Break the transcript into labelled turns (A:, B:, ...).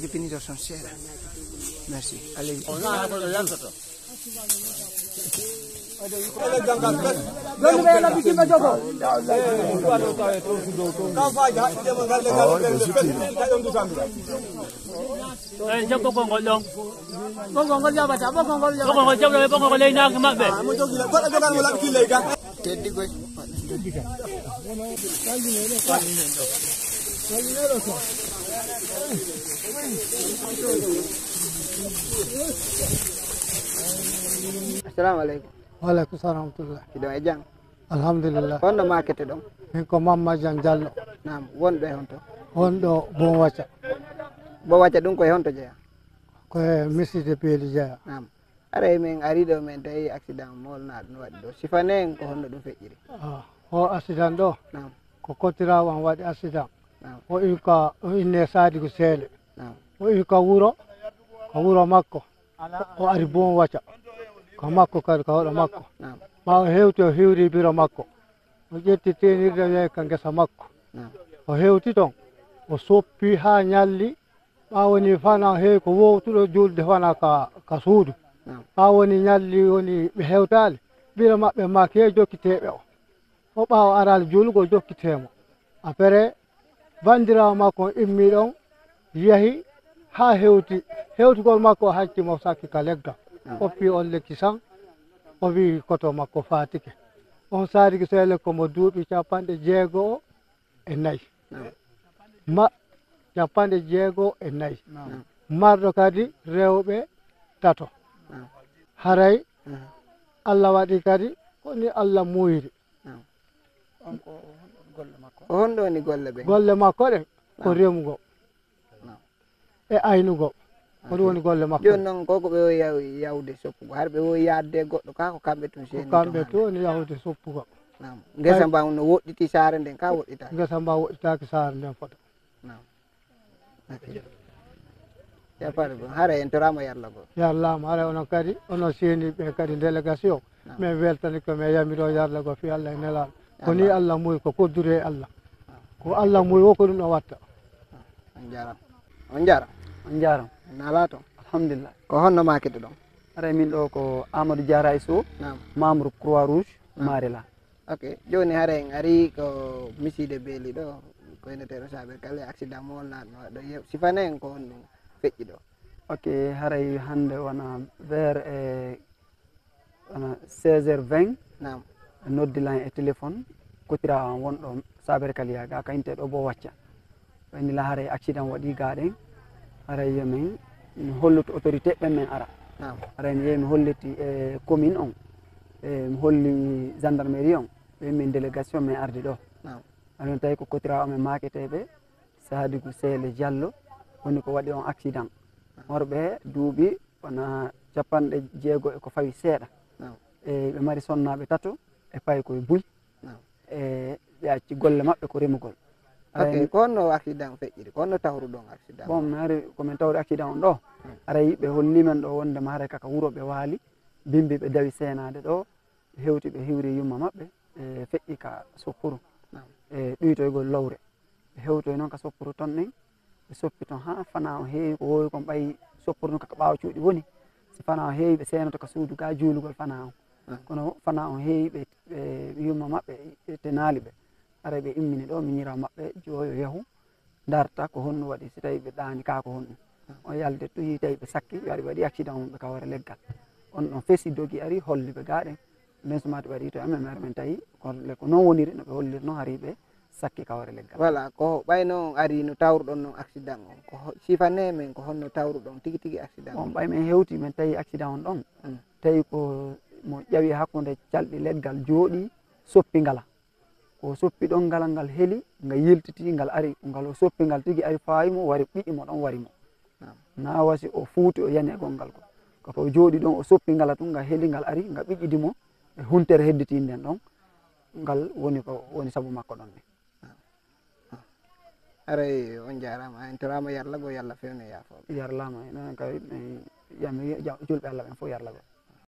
A: definito son. Merci. Allez.
B: On a un ɓoggol ngol jaɓɗo ɓe ɓoggol ngol leynaki maɓɓe
A: teddi koy assalamu aleykum
C: waleykum salam rahmatullah
A: kiɗon e jang
C: alhamdulillah
A: honno makete ɗon
C: min ko mamma dian diallo
A: nam wonɗo e honto
C: on ɗo bon wacca
A: bo wacca ɗum koye honto jeeya
C: koye miside beeli jeeya
A: nam aray min ari ɗo min tawi accident molnaɗo no waɗi ɗo sifane en ko honno ɗum feƴƴiri
C: Ah, o accident ɗo
A: nam
C: ko kottirawo an waɗi accident o wi o inne seele
A: nam
C: o wi ka wuro ko wuro makko o ari bon wacca ko makko kadi ko hoɗo makko ma o hewti o hiwri biro makko o ƴetti tenirde wiye ka gesa makko o hewti toon o soppi ha ñalli ɓa woni fana heewi ko wowtuɗo julde fana ka ka suudu. Ɓa woni ñalli woni ɓe hewtali ɓira maɓɓe make jokkiteɓe o. O ɓawa aral julgol jokkitemo après bandirawo makko o immi ɗon yeehi ha hewti hewtugol makko o haccimo o sakki ka leggal oppi on lekki san o wi koto makko fatike. On sadiki sehle komo duuɓi capanɗe jeegoo e
A: nayi
C: ma capanɗe jeegoo e
A: nayi
C: marɗo kadi rewɓe tato. Haray allah waɗi kadi koni allah muyri
A: nam ko honɗo woni golle ɓe
C: golle makko ɗen ko remugo e aynugo ko ɗum woni golle makko
A: joni noon koko ɓe yaw- yawde soppugo. Har ɓe woyi yadde goɗɗo ka ko kamɓe tun
C: ko
A: seni
C: kamɓe to woni yahude soppugo.
A: Nam guesa mba no woɗɗiti saare nden ka woɗɗita?
C: Gesa mba woɗɗitaki saare nden fota
A: nam yapaɗe bon hara en torama yalla goo
C: yarlama. Haray onon kadi onon seeni ɓe kadi délégation min weltani ko min yamiro yarlago fi allah e nelaɗo ko ni allah. Moy ko koddure e allah. Ko allah muy wo ko ɗum ɗo watta.
A: On jaram. On jara
D: on jaram.
A: Nala toon
D: alhamdulillah.
A: Ko honno makete ɗon?
D: Aray min ɗo ko amadou diara e sow
A: nam
D: membre croix rouge
A: Nam.
D: marela
A: ok joni hara en ari ko miside beeli ɗo ko eneteno saɓe kala accident mo no ɗo en ko honɗum feƴƴi ɗo?
D: Ok haray hande wona vers e wona 16 heures 20
A: nam
D: noddilan e téléphone kotira an wonɗo sabere kaliya ga kayinte ɗo bo wacca. Ɓanila haray accident waɗi gaɗen haray yomin hollutu autorité ɓen min ara. Haray mi yehi mi holliti e commune on e mi holli gendarmerie on ɓe min délégation min ardi ɗo. Anon tawi ko kotira omin maketeɓe sadigu sehle diallo woni ko waɗi on accident. Worɓe duuɓi wona capanɗe jeego e ko fawi seeɗa. E ɓe mari sonnaɓe tato e fayi koye buy e ɓe acci golle maɓɓe ko remugol.
A: Ok ko honno accident feƴƴiri ko honno tawru ɗon accident
D: bon mi ari komin tawri accident on ɗo. Hmm. Ara yiɓe hollimen ɗo wonde ma haray kaka wuuro ɓe waali bimbi ɓe dawi seenade ɗo ɓe hewti ɓe hiwri yumma maɓɓe e feƴƴi ka soppuru. E ɗuytoygol lowre ɓe hewtoy noon ka soppuru ton nen ɓe soppi toon ha fana o heewi ko wowi kon ɓayi soppuru noon kaka ɓaawa cuuɗi woni. So fana o heewi ɓe seenoto ka suudu ga juulugol fana on kono fana on heewi ɓe ɓe yumma maɓɓe tenaali ɓe. Ara ɓe immini ɗo miñira maɓɓe jooyo yahu darta ko honɗum waɗi so tawi ɓe ɗaani ka ko honɗum on yalde toyi tawi ɓe sakki ɓe waɗi ɓe waɗi accident mum ɓe kawara leggal. On ɗon fesi dogi ari holli ɓe gaaɗen min somade ɓe waɗi to amen mere men tawi kolle ko noon woniri no ɓe hollirno hari ɓe sakki kawre leggal.
A: Voilà ko ɓayno on ari no tawruɗon noon accident on. Ko sifane men ko honno tawruɗon tigui tigui accident on.
D: ɓay men hewti min tawi accident on ɗon.
A: Mm.
D: Tawi ko mo ƴawi hakkude calɗi leggal jooɗi soppi ngala. Ko soppi ɗon ngal ngal heeli ngal yiltiti ngal ari ngal o soppi ngal tigi ari fawimo wari ɓiɗimo ɗon warimo
A: Nam.
D: na wasi o fuuti o yani e gongal ko. Koko o jooɗi ɗon o soppi ngala tun ngal heeli ngal ari ngal ɓiƴƴidimo e huntere hedditi nden ɗon ngal woni ko woni sabu makko ɗon ni.
A: Aray on jarama en torama yarlago yo allah fewne yaafoɓe
D: yarlama noon kay mi yami julɓe allah ɓen fof yarlago